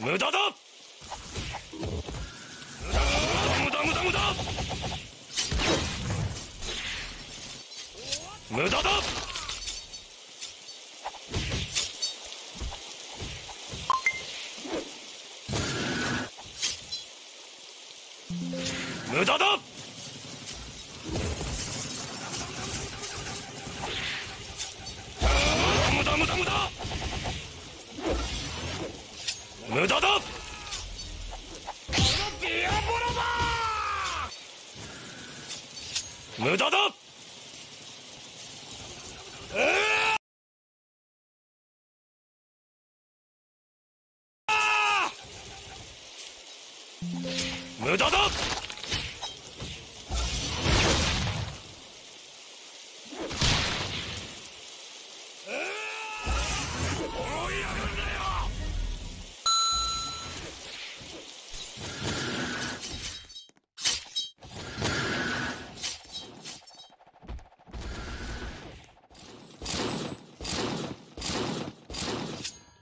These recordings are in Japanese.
無駄だ!無駄無駄無駄無駄無駄だ!無駄だ無駄無駄無駄無駄だ！ディアボロだ無駄だ！無駄だ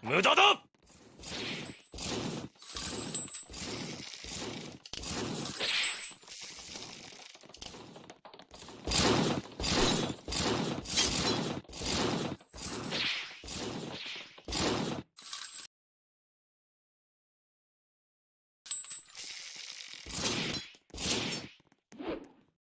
無駄だ